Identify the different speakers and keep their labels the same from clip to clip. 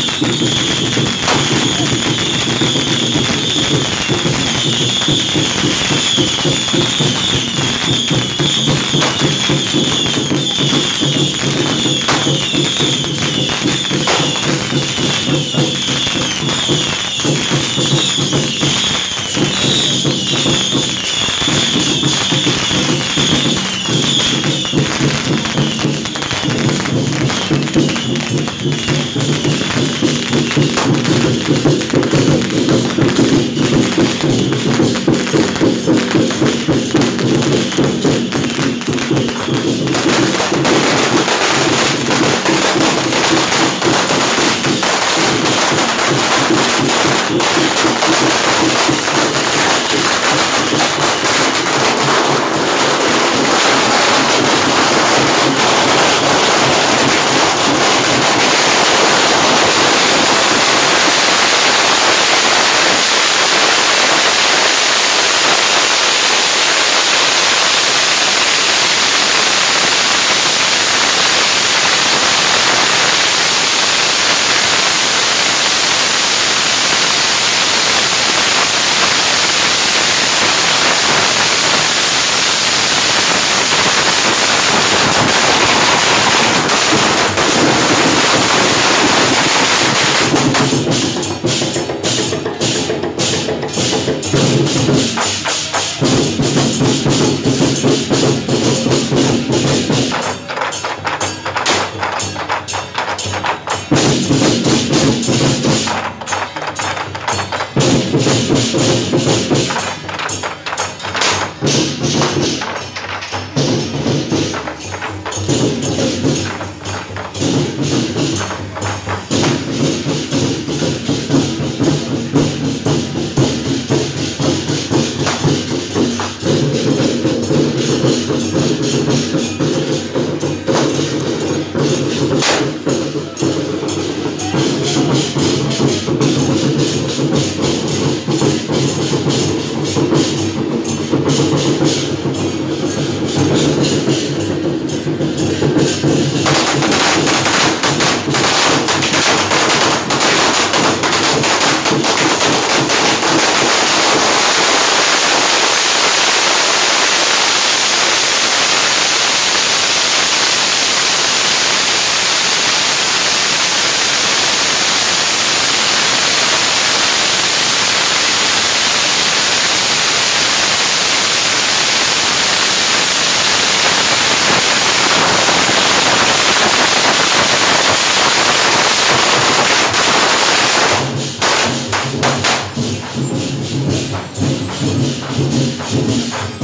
Speaker 1: Thank you. Thank you.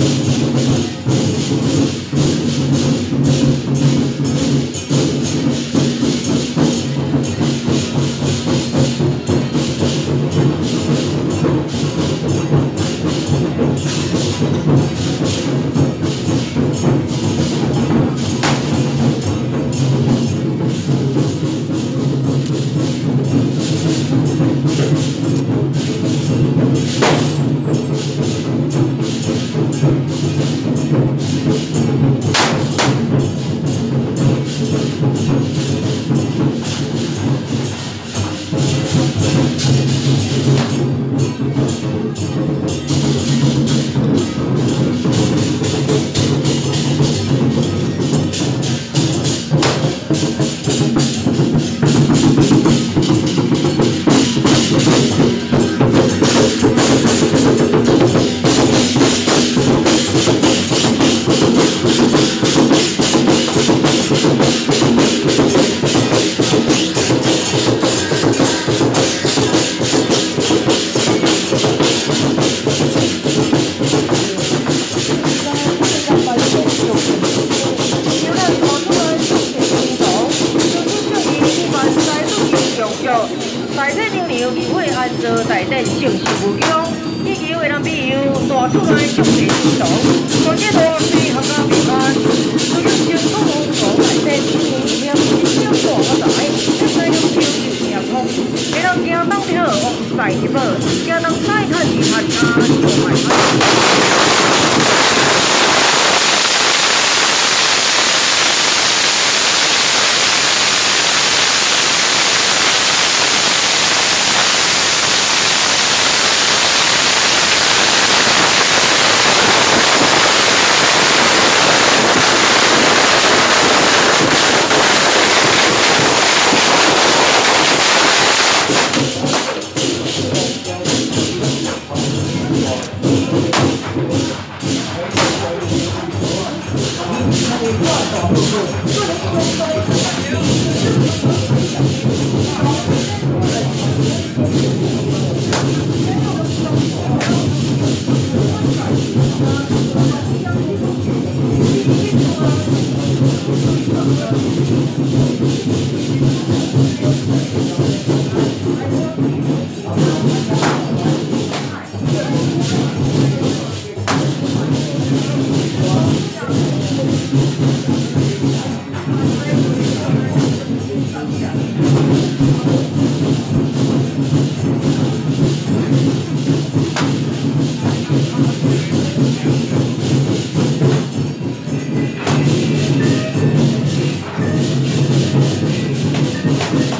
Speaker 1: よいしょ。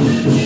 Speaker 1: Thank you.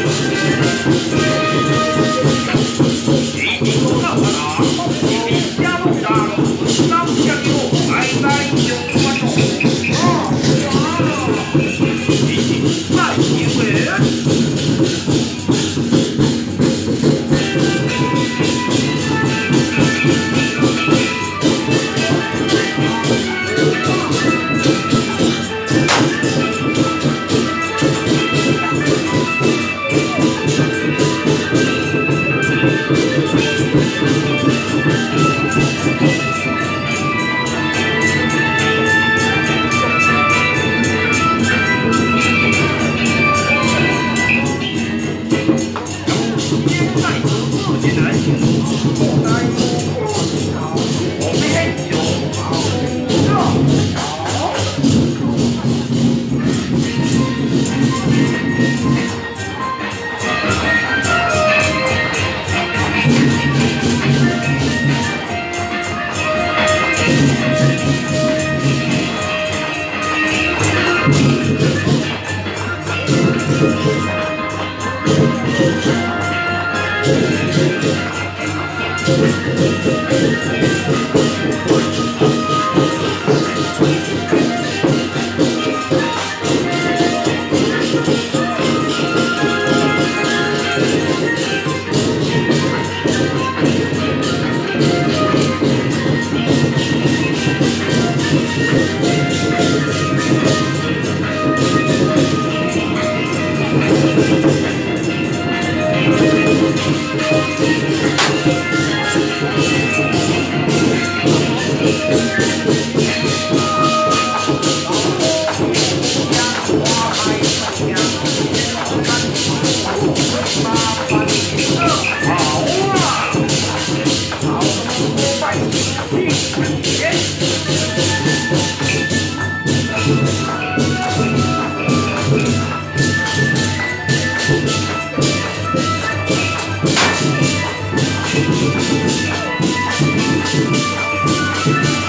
Speaker 1: Thank Vai! Thank you.